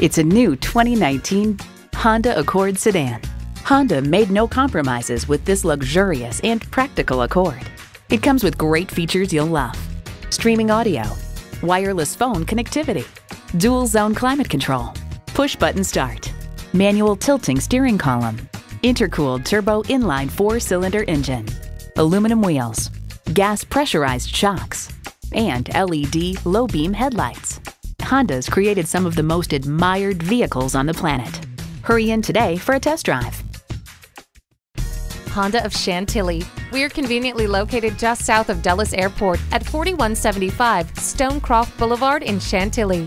It's a new 2019 Honda Accord sedan. Honda made no compromises with this luxurious and practical Accord. It comes with great features you'll love. Streaming audio, wireless phone connectivity, dual zone climate control, push button start, manual tilting steering column, intercooled turbo inline four cylinder engine, aluminum wheels, gas pressurized shocks, and LED low beam headlights. Honda's created some of the most admired vehicles on the planet. Hurry in today for a test drive. Honda of Chantilly. We are conveniently located just south of Dulles Airport at 4175 Stonecroft Boulevard in Chantilly.